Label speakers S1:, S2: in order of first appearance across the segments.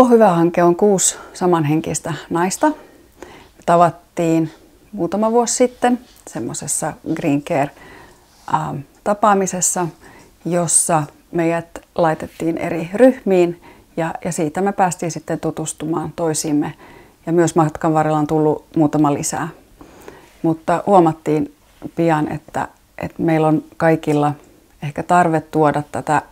S1: Luo hyvä-hanke on kuusi samanhenkistä naista. Me tavattiin muutama vuosi sitten semmoisessa Green Care-tapaamisessa, jossa meidät laitettiin eri ryhmiin ja, ja siitä me päästiin sitten tutustumaan toisiimme. Ja myös matkan varrella on tullut muutama lisää. Mutta huomattiin pian, että, että meillä on kaikilla ehkä tarve tuoda tätä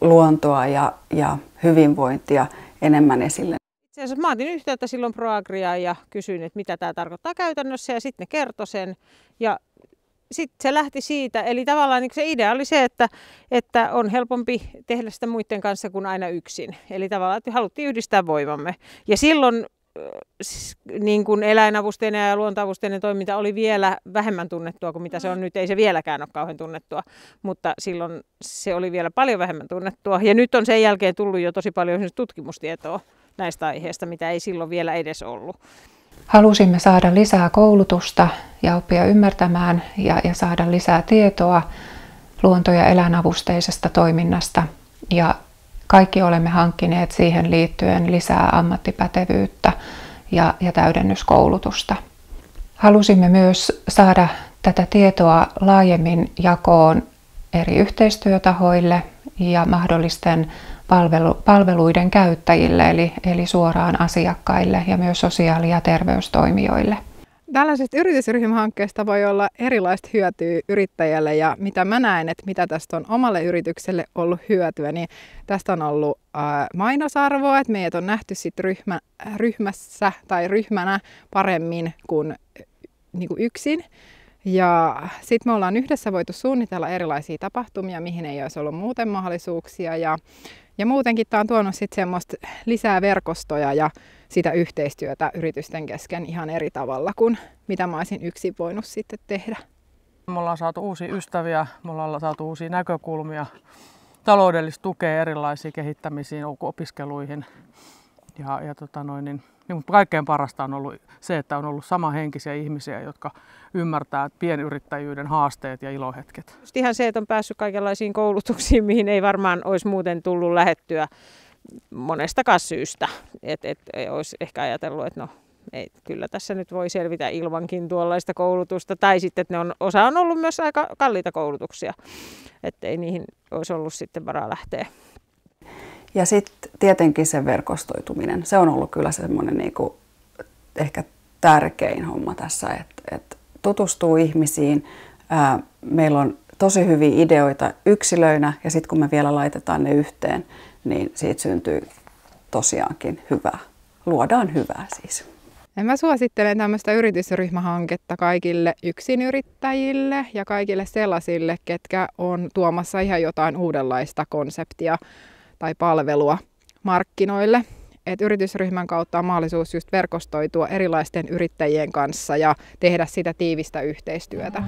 S1: luontoa ja, ja hyvinvointia enemmän esille.
S2: Itse asiassa mä otin yhteyttä silloin ProAgriaan ja kysyin, että mitä tämä tarkoittaa käytännössä ja sitten ne kertoi sen. Ja sitten se lähti siitä, eli tavallaan niin se idea oli se, että, että on helpompi tehdä sitä muiden kanssa kuin aina yksin. Eli tavallaan, että haluttiin yhdistää voimamme. Ja silloin niin kuin eläinavusteinen ja luontoavusteinen toiminta oli vielä vähemmän tunnettua kuin mitä se on nyt. Ei se vieläkään ole kauhean tunnettua, mutta silloin se oli vielä paljon vähemmän tunnettua. Ja nyt on sen jälkeen tullut jo tosi paljon tutkimustietoa näistä aiheista, mitä ei silloin vielä edes ollut.
S3: Halusimme saada lisää koulutusta ja oppia ymmärtämään ja, ja saada lisää tietoa luonto- ja eläinavusteisesta toiminnasta. Ja kaikki olemme hankkineet siihen liittyen lisää ammattipätevyyttä ja, ja täydennyskoulutusta. Halusimme myös saada tätä tietoa laajemmin jakoon eri yhteistyötahoille ja mahdollisten palvelu, palveluiden käyttäjille, eli, eli suoraan asiakkaille ja myös sosiaali- ja terveystoimijoille.
S4: Tällaisesta yritysryhmähankkeesta voi olla erilaista hyötyä yrittäjälle ja mitä mä näen, että mitä tästä on omalle yritykselle ollut hyötyä, niin tästä on ollut äh, mainosarvoa, että meidät on nähty sit ryhmä, ryhmässä tai ryhmänä paremmin kuin, niin kuin yksin. Ja sitten me ollaan yhdessä voitu suunnitella erilaisia tapahtumia, mihin ei olisi ollut muuten mahdollisuuksia. Ja, ja muutenkin tämä on tuonut sitten semmoista lisää verkostoja ja sitä yhteistyötä yritysten kesken ihan eri tavalla kuin mitä mä olisin yksin voinut sitten tehdä.
S5: Me ollaan saatu uusia ystäviä, me ollaan saatu uusia näkökulmia, taloudellista tukea erilaisiin kehittämisiin, opiskeluihin. Ja, ja tota noin, niin, niin kaikkein parasta on ollut se, että on ollut samanhenkisiä ihmisiä, jotka ymmärtää pienyrittäjyyden haasteet ja ilohetket.
S2: Just ihan se, että on päässyt kaikenlaisiin koulutuksiin, mihin ei varmaan olisi muuten tullut lähettyä monestakaan syystä. Et, et, olisi ehkä ajatellut, että no ei, kyllä tässä nyt voi selvitä ilmankin tuollaista koulutusta. Tai sitten, että ne on, osa on ollut myös aika kalliita koulutuksia, että ei niihin olisi ollut sitten varaa lähteä.
S1: Ja sitten tietenkin se verkostoituminen, se on ollut kyllä semmoinen niinku, ehkä tärkein homma tässä, että, että tutustuu ihmisiin. Ää, meillä on tosi hyviä ideoita yksilöinä ja sitten kun me vielä laitetaan ne yhteen, niin siitä syntyy tosiaankin hyvää. Luodaan hyvää siis.
S4: Ja mä suosittelen tämmöistä yritysryhmähanketta kaikille yksinyrittäjille ja kaikille sellaisille, ketkä on tuomassa ihan jotain uudenlaista konseptia tai palvelua markkinoille. Et yritysryhmän kautta on mahdollisuus just verkostoitua erilaisten yrittäjien kanssa ja tehdä sitä tiivistä yhteistyötä.